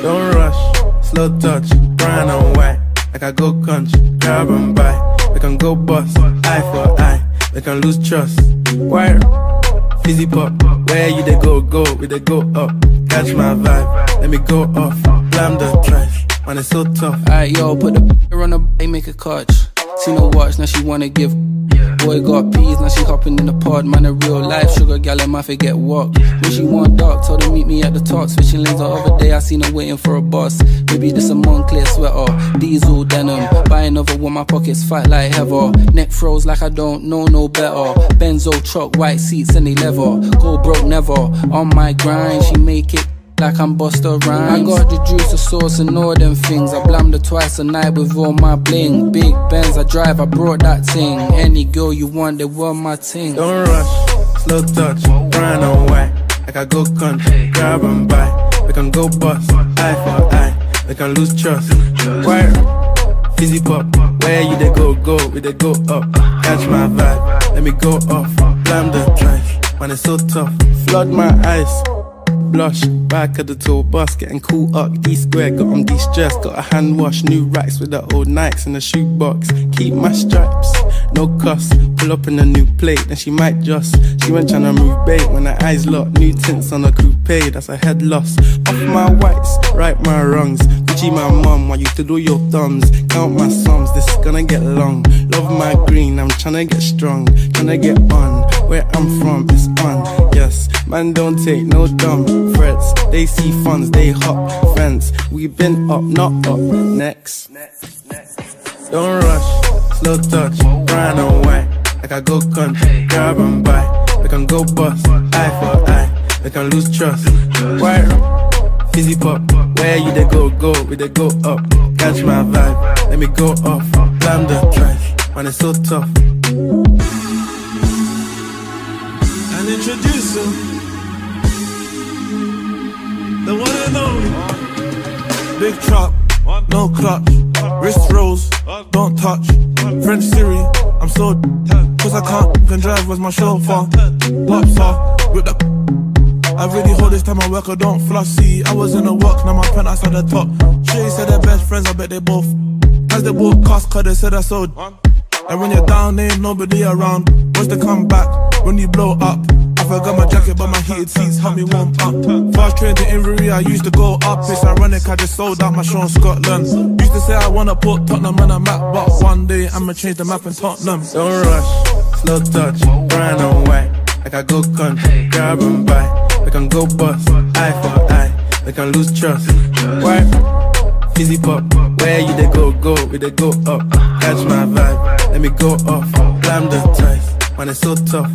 slow touch, brown and white. Like I go country, grab and buy. We can go bust, eye for eye. We can lose trust. Wire, fizzy pop. Where you they go, go, we they go up. Catch my vibe, let me go off. Blam the trash, man, it's so tough. Alright, yo, put the on the make a catch. See no watch, now she wanna give. Boy got peas, now she hopping in the pod. Man, a real life sugar gal, and my forget what. When she want dark, told her meet me at the top. Switching lanes the other day, I seen her waiting for a bus. Maybe this a Moncler sweater, diesel denim. Buy another one, my pockets fight like heather. Neck froze like I don't know no better. Benzo truck, white seats, and they leather. Go broke never. On my grind, she make it like I'm Busta Rhymes. I got the juice, the sauce, and all them things. I blammed her twice a night with all my bling. Big Benz, I drive, I brought that thing. Any girl you want, they want my ting. Don't rush, slow touch, brown and white. Like I go country, grab and buy. We can go bust, eye for eye. We can lose trust. Wire, fizzy pop. Where you they go, go, we they go up. Catch my vibe, let me go off. Blam the trash, man, it's so tough. Flood my eyes. Blush, back of the tour bus, getting cool up. D square, got on de-stress, got a hand wash, new racks with the old Nikes in the shoebox. Keep my stripes, no cuss. Pull up in a new plate, then she might just. She went tryna move bait when her eyes locked. New tints on a coupe, that's a head loss. Off my whites, right my wrongs. Gucci my you do your thumbs. Count my sums, this is gonna get long. Love my green, I'm tryna get strong. Tryna get on, where I'm from, it's on. Yes, man, don't take no dumb threats. They see funds, they hop fence. We been up, not up. Next. Don't rush, slow touch, brown and white. Like I go country, grab and buy. We can go bust, eye for eye. We can lose trust. Wire, fizzy pop. Where you they go, go, we they go up. Catch my vibe, let me go off. Blam the trash, man, it's so tough. And introduce him, the one and only. Big chop, no clutch. Wrist rolls, don't touch. French Siri, I'm so cause I can't can drive was my chauffeur. Pops off with the. I really hold this time I work, I don't floss. See, I was in the work, now my penthouse at the top. Shay said they're best friends, I bet they both. As they both cost, cause they said I sold. And when you're down, there ain't nobody around. What's the comeback when you blow up? I forgot my jacket, but my heated seats help me warm up. Fast train to Inverness, I used to go up. It's ironic, I just sold out my show in Scotland. Used to say I wanna put Tottenham on a map, but one day I'ma change the map in Tottenham. Don't rush, slow touch, brown and white. Like I go country, grab and buy. We can go bust, eye for eye. We can lose trust. Why? Fizzy pop. Where you they go, go, we they go up. Catch my vibe, let me go off. Blam the ties, man, it's so tough.